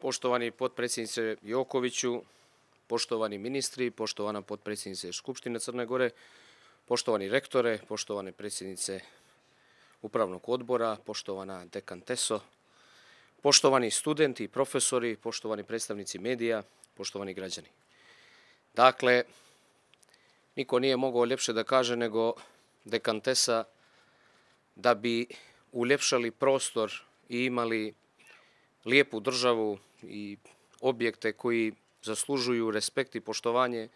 Poštovani potpredsjednice Jokoviću, poštovani ministri, poštovana potpredsjednice Skupštine Crne Gore, poštovani rektore, poštovane predsjednice Upravnog odbora, poštovana dekan Teso, poštovani studenti, profesori, poštovani predstavnici medija, poštovani građani. Dakle, niko nije mogao ljepše da kaže nego dekan Tesa da bi uljepšali prostor i imali lijepu državu i objekte koji zaslužuju respekt i poštovanje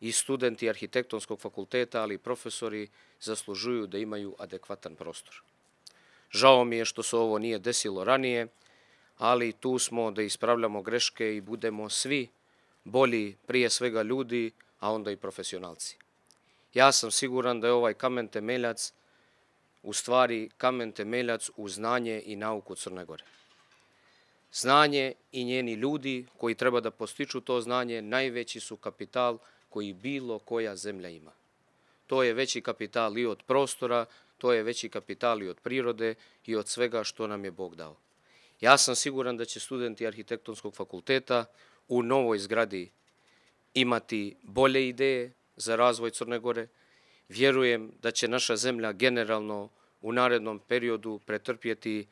i studenti arhitektonskog fakulteta, ali i profesori zaslužuju da imaju adekvatan prostor. Žao mi je što se ovo nije desilo ranije, ali tu smo da ispravljamo greške i budemo svi bolji, prije svega ljudi, a onda i profesionalci. Ja sam siguran da je ovaj kamen temeljac u stvari kamen temeljac u znanje i nauku Crne Gore. Znanje i njeni ljudi koji treba da postiču to znanje najveći su kapital koji bilo koja zemlja ima. To je veći kapital i od prostora, to je veći kapital i od prirode i od svega što nam je Bog dao. Ja sam siguran da će studenti arhitektonskog fakulteta u novoj zgradi imati bolje ideje za razvoj Crne Gore. Vjerujem da će naša zemlja generalno u narednom periodu pretrpjeti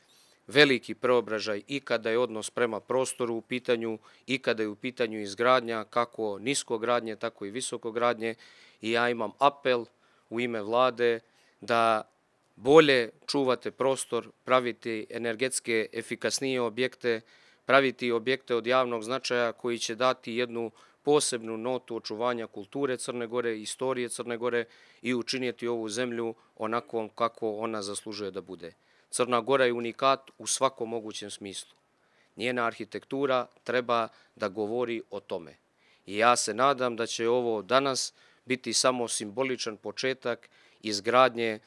veliki preobražaj i kada je odnos prema prostoru u pitanju i kada je u pitanju izgradnja kako niskogradnje, tako i visokogradnje i ja imam apel u ime vlade da bolje čuvate prostor, praviti energetske efikasnije objekte, praviti objekte od javnog značaja koji će dati jednu posebnu notu očuvanja kulture Crne Gore, istorije Crne Gore i učiniti ovu zemlju onakvom kako ona zaslužuje da bude. Crna Gora je unikat u svakom mogućem smislu. Njena arhitektura treba da govori o tome. I ja se nadam da će ovo danas biti samo simboličan početak izgradnje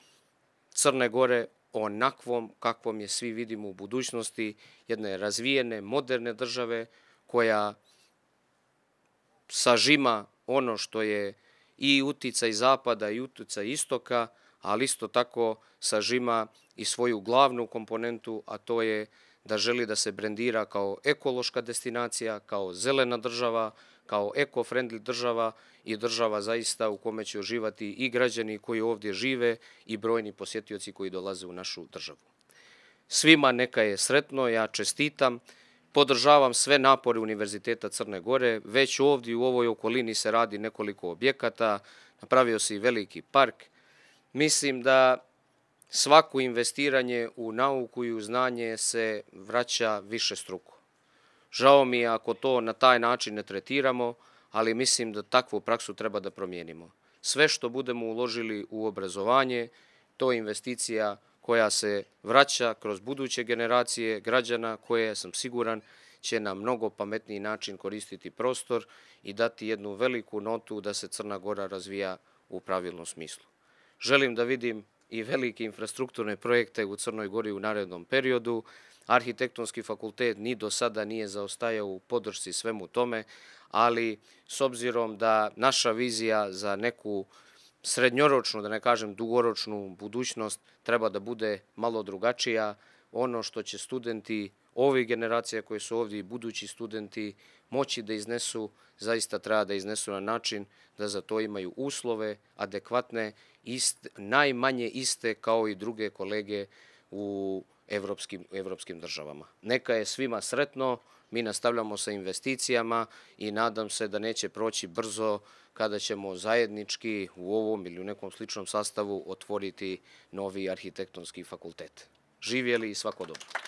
Crne Gore onakvom kakvom je svi vidimo u budućnosti, jedne razvijene, moderne države koja sažima ono što je i uticaj zapada i uticaj istoka, ali isto tako sažima i svoju glavnu komponentu, a to je da želi da se brendira kao ekološka destinacija, kao zelena država, kao eko-friendly država i država zaista u kome će uživati i građani koji ovdje žive i brojni posjetioci koji dolaze u našu državu. Svima neka je sretno, ja čestitam, podržavam sve napore Univerziteta Crne Gore, već ovdje u ovoj okolini se radi nekoliko objekata, napravio se i veliki park. Mislim da svako investiranje u nauku i u znanje se vraća više struku. Žao mi je ako to na taj način ne tretiramo, ali mislim da takvu praksu treba da promijenimo. Sve što budemo uložili u obrazovanje, to je investicija koja se vraća kroz buduće generacije građana koje, sam siguran, će na mnogo pametniji način koristiti prostor i dati jednu veliku notu da se Crna Gora razvija u pravilnom smislu. Želim da vidim i velike infrastrukturne projekte u Crnoj Gori u narednom periodu. Arhitektonski fakultet ni do sada nije zaostajao u podršci svemu tome, ali s obzirom da naša vizija za neku srednjoročnu, da ne kažem dugoročnu budućnost treba da bude malo drugačija, ono što će studenti ovih generacija koji su ovdje i budući studenti moći da iznesu, zaista treba da iznesu na način da za to imaju uslove adekvatne, ist, najmanje iste kao i druge kolege u evropskim, evropskim državama. Neka je svima sretno, mi nastavljamo sa investicijama i nadam se da neće proći brzo kada ćemo zajednički u ovom ili u nekom sličnom sastavu otvoriti novi arhitektonski fakultet. Živjeli i svako dobro.